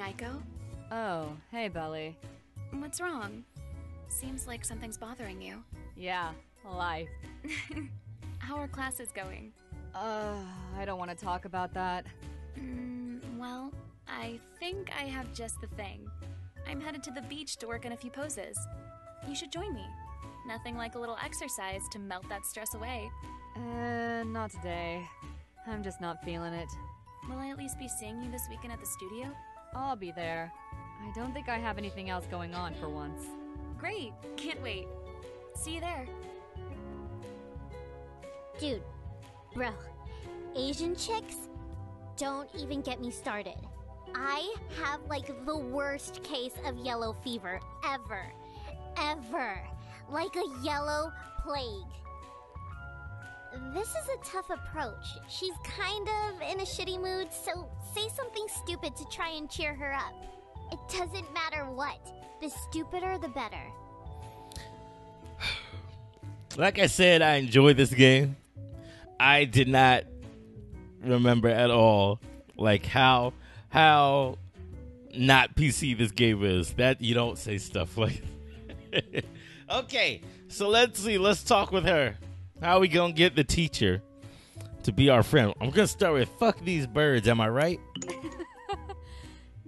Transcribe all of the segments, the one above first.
Aiko. Oh, hey, Beli. What's wrong? Seems like something's bothering you. Yeah, life. How are classes going? Uh, I don't want to talk about that. Mm, well, I think I have just the thing. I'm headed to the beach to work on a few poses. You should join me. Nothing like a little exercise to melt that stress away. Uh, not today. I'm just not feeling it. Will I at least be seeing you this weekend at the studio? I'll be there. I don't think I have anything else going on for once. Great! Can't wait. See you there. Dude, bro, Asian chicks? Don't even get me started. I have like the worst case of yellow fever ever. Ever. Like a yellow plague. This is a tough approach. She's kind of in a shitty mood, so say something stupid to try and cheer her up. It doesn't matter what. The stupider, the better. Like I said, I enjoyed this game. I did not remember at all like how how not PC this game is. That you don't say stuff like Okay, so let's see. Let's talk with her. How are we gonna get the teacher to be our friend? I'm gonna start with fuck these birds, am I right?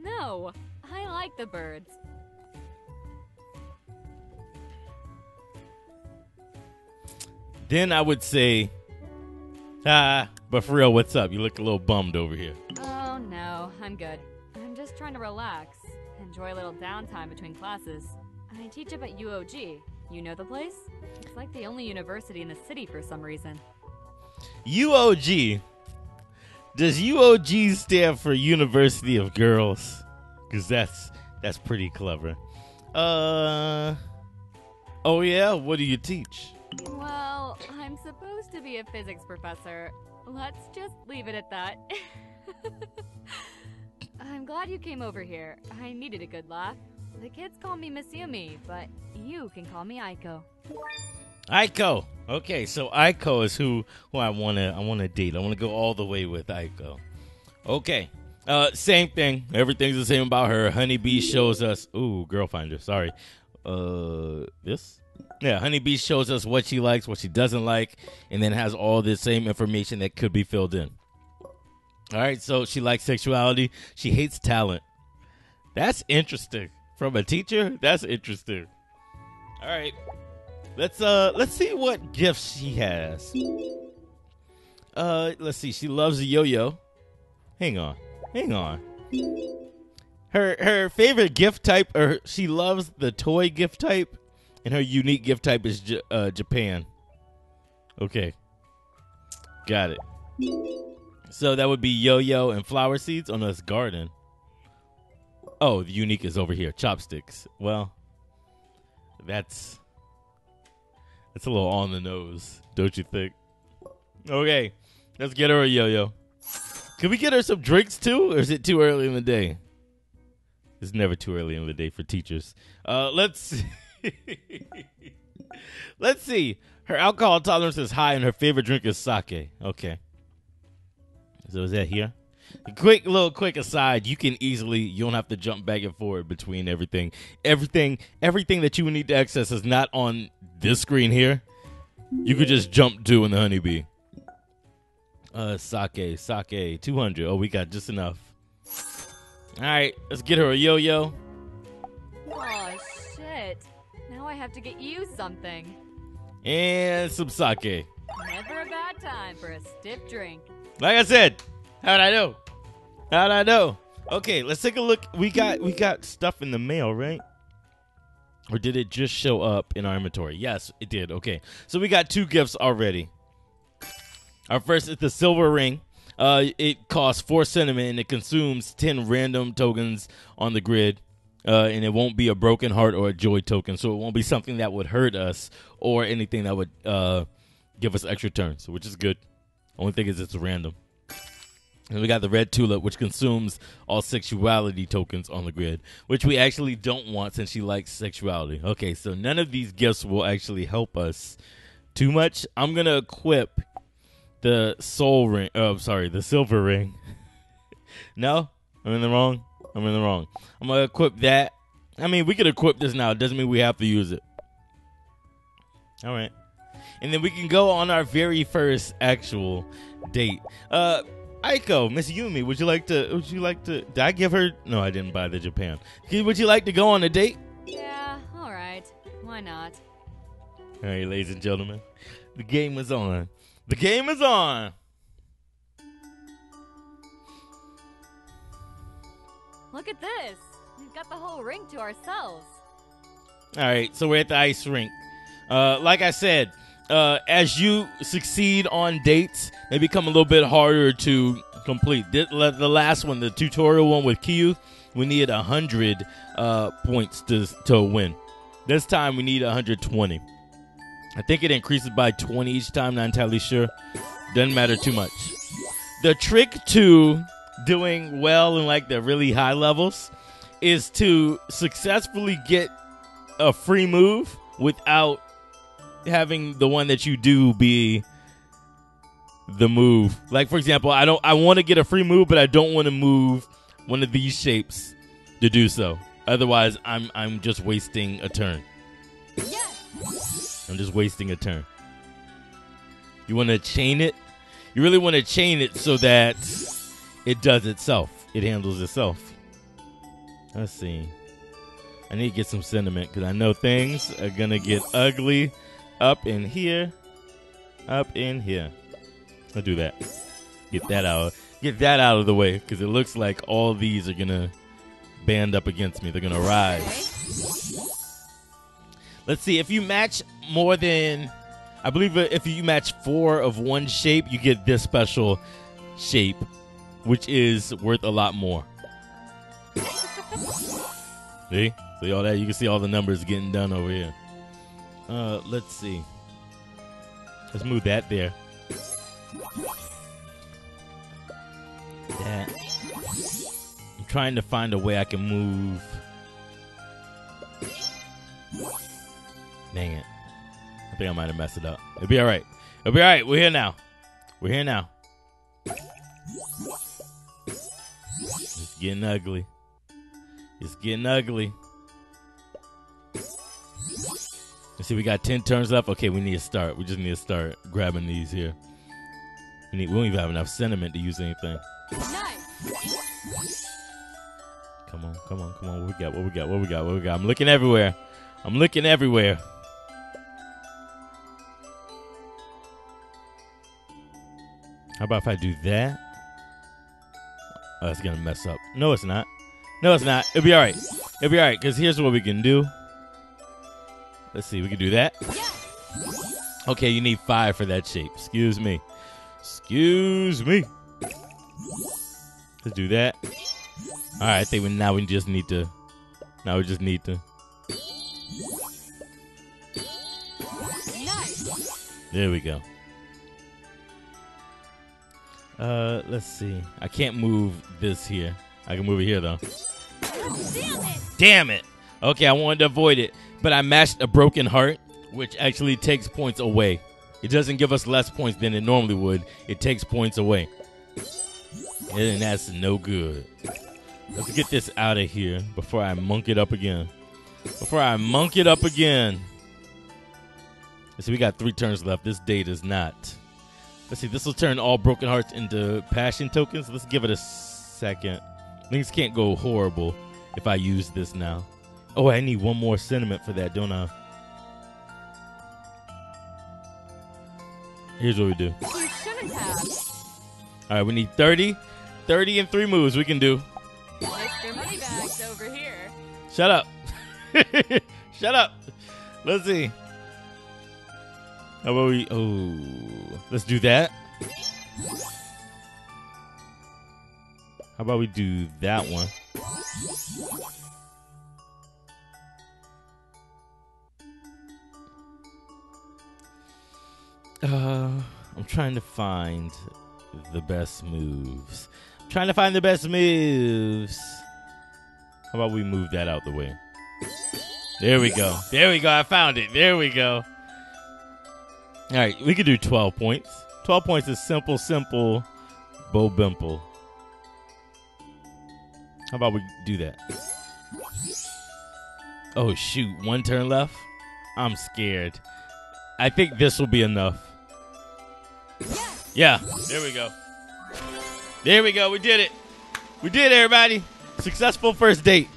No, I like the birds. Then I would say Ah, but for real, what's up? You look a little bummed over here. Oh no, I'm good. I'm just trying to relax, enjoy a little downtime between classes. I teach up at UOG. You know the place? It's like the only university in the city for some reason. UOG. Does UOG stand for University of Girls? Cause that's that's pretty clever. Uh Oh yeah, what do you teach? Well, I'm supposed to be a physics professor. Let's just leave it at that. I'm glad you came over here. I needed a good laugh. The kids call me Miss Yumi, but you can call me Aiko. Aiko. Okay, so Aiko is who who I wanna I wanna date. I wanna go all the way with Aiko. Okay. Uh same thing. Everything's the same about her. HunieBee shows us ooh, girl finder, sorry. Uh this? Yeah, HunieBee shows us what she likes, what she doesn't like, and then has all the same information that could be filled in. All right, so she likes sexuality. She hates talent. That's interesting. From a teacher, that's interesting. All right, let's uh let's see what gifts she has. Uh, let's see. She loves a yo-yo. Hang on, hang on. Her her favorite gift type, or she loves the toy gift type, and her unique gift type is J- uh, Japan. Okay, got it. So that would be yo-yo and flower seeds on this garden. Oh, the unique is over here. Chopsticks. Well, that's that's a little on the nose, don't you think? Okay, let's get her a yo-yo. Can we get her some drinks too, or is it too early in the day? It's never too early in the day for teachers. Uh, let's let's see. Her alcohol tolerance is high, and her favorite drink is sake. Okay. So is that here? Quick little quick aside, you can easily you don't have to jump back and forward between everything. Everything everything that you need to access is not on this screen here. You could just jump to in the HunieBee. Uh sake, sake, 200. Oh, we got just enough. All right, let's get her a yo-yo. Oh shit! Now I have to get you something. And some sake. Never a bad time for a stiff drink. Like I said, how'd I know? How'd I know? Okay, let's take a look. We got we got stuff in the mail, right? Or did it just show up in our inventory? Yes, it did. Okay, so we got two gifts already. Our first is the silver ring. Uh, it costs four sentiment and it consumes ten random tokens on the grid. Uh, and it won't be a broken heart or a joy token, so it won't be something that would hurt us or anything that would uh, give us extra turns, which is good. Only thing is it's random. And we got the red tulip, which consumes all sexuality tokens on the grid, which we actually don't want since she likes sexuality. Okay, so none of these gifts will actually help us too much. I'm gonna equip the soul ring. Oh, sorry, the silver ring. no, I'm in the wrong. I'm in the wrong. I'm gonna equip that. I mean, we could equip this now. It doesn't mean we have to use it. All right. And then we can go on our very first actual date. Uh Aiko, Miss Yumi, would you like to would you like to did I give her no I didn't buy the Japan. Would you like to go on a date? Yeah, alright. Why not? All right, ladies and gentlemen. The game is on. The game is on. Look at this! We've got the whole ring to ourselves. All right, so we're at the ice rink. Uh, like I said, uh, as you succeed on dates, they become a little bit harder to complete. The, the last one, the tutorial one with Kyu, we needed 100 uh, points to, to win. This time we need 120. I think it increases by 20 each time, not entirely sure. Doesn't matter too much. The trick to doing well in like the really high levels is to successfully get a free move without having the one that you do be the move. Like for example, I don't I want to get a free move, but I don't want to move one of these shapes to do so. Otherwise, I'm I'm just wasting a turn. I'm just wasting a turn. You want to chain it? You really want to chain it so that it does itself. It handles itself. Let's see. I need to get some sentiment because I know things are gonna get ugly up in here, up in here. I'll do that. Get that out. Get that out of the way because it looks like all these are gonna band up against me. They're gonna rise. Let's see if you match more than, I believe if you match four of one shape, you get this special shape, which is worth a lot more. see, see all that. You can see all the numbers getting done over here. Uh, let's see. Let's move that there. I'm trying to find a way I can move. Dang it. I think I might have messed it up. It'll be alright. It'll be alright. We're here now. We're here now. It's getting ugly. It's getting ugly. Let's see, we got 10 turns left. Okay, we need to start. We just need to start grabbing these here. We, need, we don't even have enough sentiment to use anything. Nice! Come on, come on, come on. What we got? What we got? What we got? What we got? I'm looking everywhere. I'm looking everywhere. How about if I do that? Oh, that's gonna mess up. No, it's not. No, it's not. It'll be all right. It'll be all right. Cause here's what we can do. Let's see. We can do that. Okay, you need five for that shape. Excuse me. Excuse me. Let's do that. All right. I think we, now we just need to. Now we just need to. Nice! There we go. Uh, let's see. I can't move this here. I can move it here though. Damn it! Damn it. Okay, I wanted to avoid it, but I matched a broken heart, which actually takes points away. It doesn't give us less points than it normally would. It takes points away. And that's no good. Let's get this out of here before I monk it up again. Before I monk it up again. Let's see, we got three turns left. This date is not. Let's see, this will turn all broken hearts into passion tokens. Let's give it a second. Things can't go horrible if I use this now. Oh, I need one more sentiment for that, don't I? Here's what we do. You shouldn't have. All right, we need 30. 30 and three moves we can do. Mr. Moneybags over here. Shut up. Shut up. Let's see. How about we? Oh, let's do that. How about we do that one? Uh, I'm trying to find the best moves. I'm trying to find the best moves. How about we move that out the way? There we go. There we go. I found it. There we go. All right, we could do 12 points. 12 points is simple, simple, Bo Bimple. How about we do that? Oh shoot, one turn left. I'm scared. I think this will be enough. Yeah, there we go. There we go. We did it. We did it, everybody. Successful first date.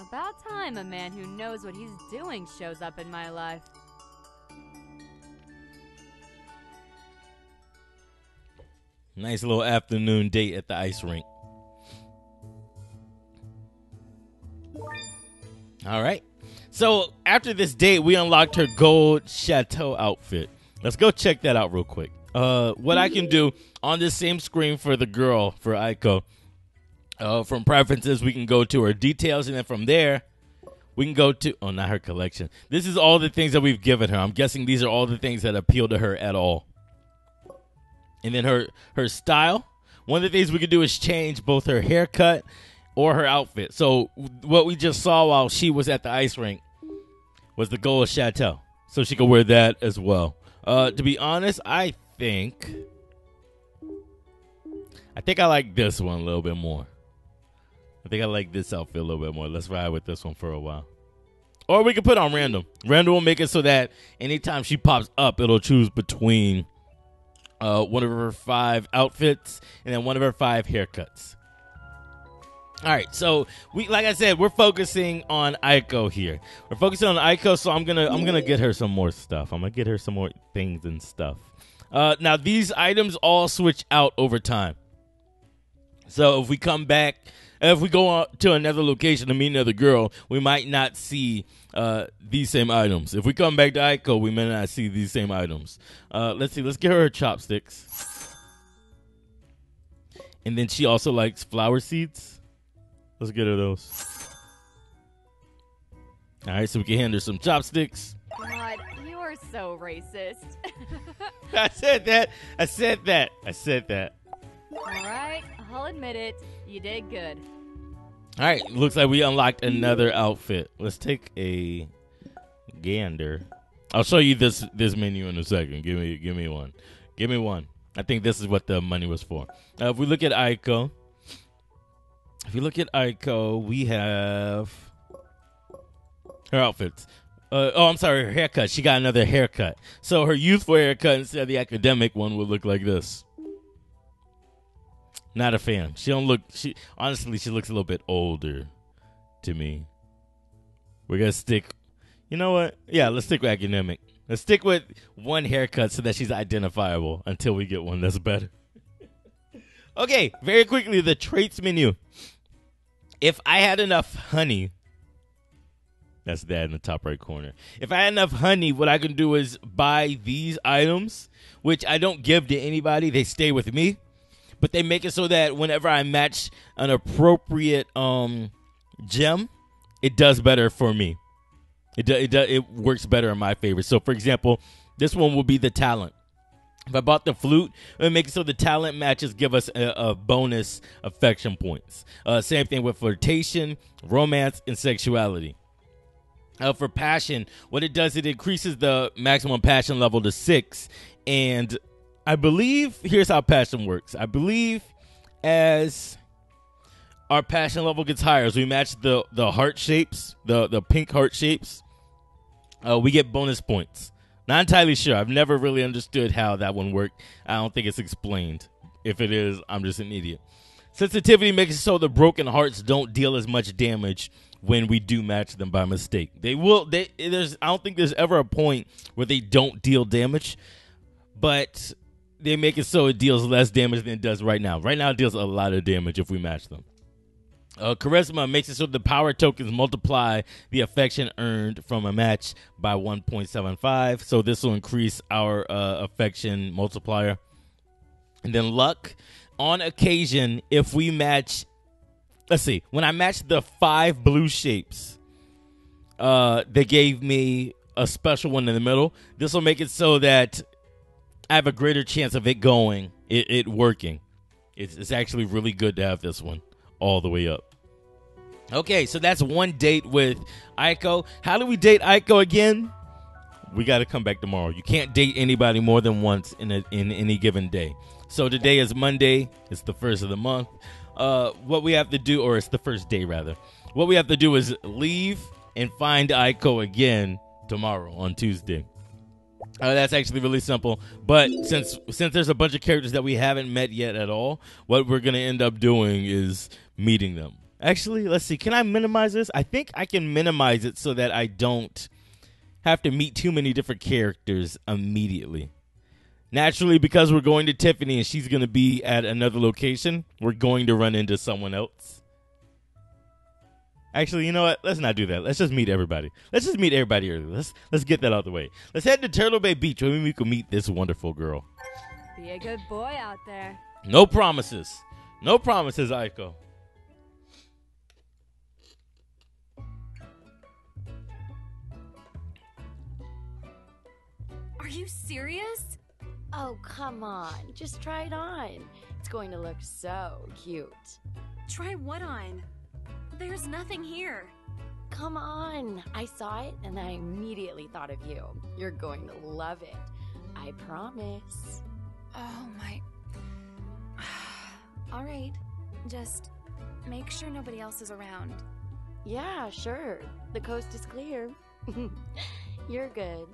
About time a man who knows what he's doing shows up in my life. Nice little afternoon date at the ice rink. All right. So after this date, we unlocked her gold chateau outfit. Let's go check that out real quick. Uh, what I can do on this same screen for the girl for Aiko. Uh, from preferences, we can go to her details, and then from there, we can go to oh, not her collection. This is all the things that we've given her. I'm guessing these are all the things that appeal to her at all. And then her her style. One of the things we could do is change both her haircut or her outfit. So what we just saw while she was at the ice rink was the gold chateau. So she could wear that as well. Uh, to be honest, I think I think I like this one a little bit more. I think I like this outfit a little bit more. Let's ride with this one for a while. Or we can put on random. Random will make it so that anytime she pops up, it'll choose between uh, one of her five outfits and then one of her five haircuts. All right, so we like I said, we're focusing on Aiko here. We're focusing on Aiko, so I'm gonna I'm gonna get her some more stuff. I'm gonna get her some more things and stuff. Uh, now these items all switch out over time. So if we come back, if we go on to another location to meet another girl, we might not see uh, these same items. If we come back to Aiko, we may not see these same items. Uh, let's see. Let's get her her chopsticks. And then she also likes flower seeds. Let's get her those. All right, so we can hand her some chopsticks. God, you are so racist. I said that. I said that. I said that. All right, I'll admit it. You did good. All right, looks like we unlocked another outfit. Let's take a gander. I'll show you this this menu in a second. Give me give me one. Give me one. I think this is what the money was for. Uh, if we look at Aiko, if you look at Aiko, we have her outfits. Uh, oh, I'm sorry, her haircut. She got another haircut. So her youthful haircut instead of the academic one would look like this. Not a fan. She don't look. She honestly, she looks a little bit older to me. We're gonna stick. You know what? Yeah, let's stick with academic. Let's stick with one haircut so that she's identifiable until we get one that's better. okay, very quickly the traits menu. If I had enough honey, that's that in the top right corner. If I had enough honey, what I can do is buy these items, which I don't give to anybody. They stay with me but they make it so that whenever I match an appropriate um gem, it does better for me. It do, it do, it works better in my favor. So for example, this one will be the talent. If I bought the flute, it makes it so the talent matches give us a, a bonus affection points. Uh, same thing with flirtation, romance, and sexuality. Uh, for passion, what it does, it increases the maximum passion level to six, and I believe here's how passion works. I believe as our passion level gets higher, as we match the the heart shapes, the the pink heart shapes, uh, we get bonus points. Not entirely sure. I've never really understood how that one worked. I don't think it's explained. If it is, I'm just an idiot. Sensitivity makes it so the broken hearts don't deal as much damage when we do match them by mistake. They will. They there's. I don't think there's ever a point where they don't deal damage, but they make it so it deals less damage than it does right now. Right now, it deals a lot of damage if we match them. Uh, charisma makes it so the power tokens multiply the affection earned from a match by 1.75. So this will increase our uh, affection multiplier. And then luck, on occasion, if we match, let's see, when I matched the five blue shapes, uh, they gave me a special one in the middle. This will make it so that I have a greater chance of it going, it, it working. It's, it's actually really good to have this one all the way up. Okay, so that's one date with Aiko. How do we date Aiko again? We got to come back tomorrow. You can't date anybody more than once in a, in any given day. So today is Monday. It's the first of the month. Uh, what we have to do, or it's the first day rather. What we have to do is leave and find Aiko again tomorrow on Tuesday. Uh, that's actually really simple. But since since there's a bunch of characters that we haven't met yet at all, what we're gonna end up doing is meeting them. Actually, let's see. Can I minimize this? I think I can minimize it so that I don't have to meet too many different characters immediately. Naturally, because we're going to Tiffany and she's gonna be at another location, we're going to run into someone else. Actually, you know what? Let's not do that. Let's just meet everybody. Let's just meet everybody early. Let's let's get that out of the way. Let's head to Turtle Bay Beach where we can meet this wonderful girl. Be a good boy out there. No promises. No promises, Aiko. Are you serious? Oh, come on. Just try it on. It's going to look so cute. Try what on? There's nothing here. Come on. I saw it and I immediately thought of you. You're going to love it. I promise. Oh my. All right. Just make sure nobody else is around. Yeah, sure. The coast is clear. You're good.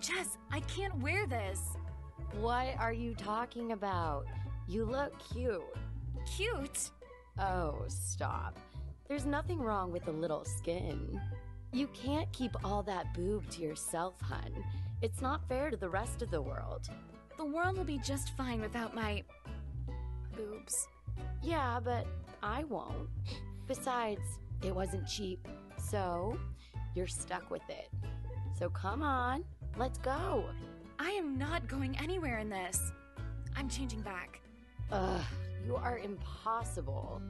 Jess, I can't wear this. What are you talking about? You look cute. Cute. Oh, stop. There's nothing wrong with a little skin. You can't keep all that boob to yourself, hun. It's not fair to the rest of the world. The world will be just fine without my boobs. Yeah, but I won't. Besides, it wasn't cheap. So, you're stuck with it. So come on, let's go. I am not going anywhere in this. I'm changing back. Ugh, you are impossible.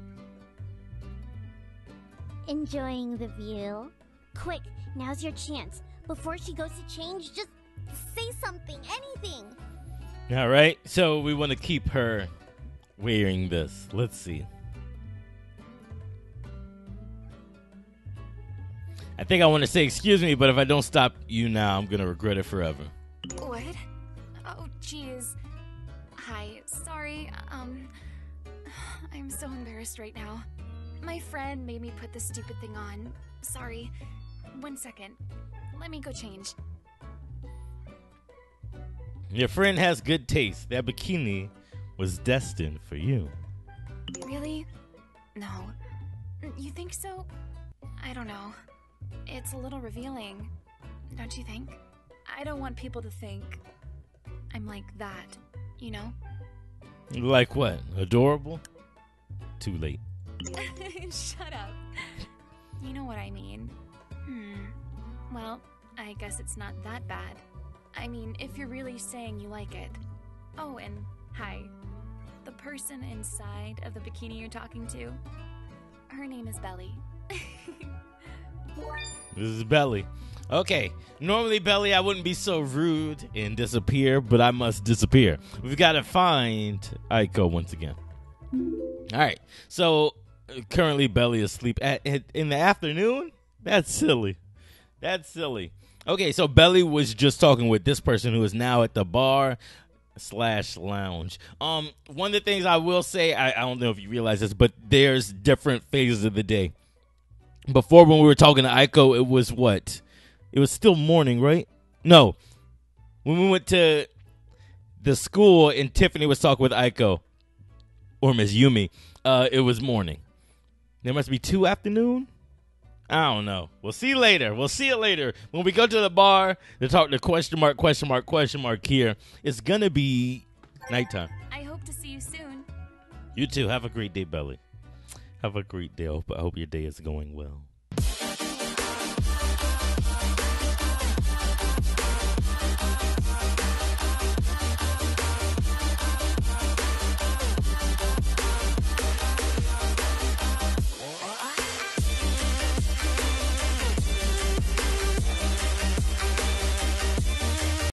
Enjoying the view? Quick, now's your chance. Before she goes to change, just say something, anything. All right. So we want to keep her wearing this. Let's see. I think I want to say excuse me, but if I don't stop you now, I'm going to regret it forever. What? Oh, jeez. Sorry. Um, I'm so embarrassed right now. My friend made me put this stupid thing on. Sorry. One second. Let me go change. Your friend has good taste. That bikini was destined for you. Really? No. You think so? I don't know. It's a little revealing, don't you think? I don't want people to think I'm like that, you know? Like what? Adorable? Too late. Shut up. You know what I mean. Hmm. Well, I guess it's not that bad. I mean, if you're really saying you like it. Oh, and hi. The person inside of the bikini you're talking to, her name is Beli. This is Beli. Okay, normally Beli, I wouldn't be so rude and disappear, but I must disappear. We've got to find Aiko once again. All right, so currently Beli is asleep at, at in the afternoon. That's silly. That's silly. Okay, so Beli was just talking with this person who is now at the bar slash lounge. Um, one of the things I will say, I, I don't know if you realize this, but there's different phases of the day before when we were talking to Aiko, it was what? It was still morning, right? No. When we went to the school and Tiffany was talking with Aiko or Miss Yumi, uh, it was morning. There must be two afternoon. I don't know. We'll see later. We'll see it later. When we go to the bar to talk to question mark, question mark, question mark here, it's gonna be nighttime. I hope to see you soon. You too. Have a great day, Beli. Have a great day. I hope, I hope your day is going well.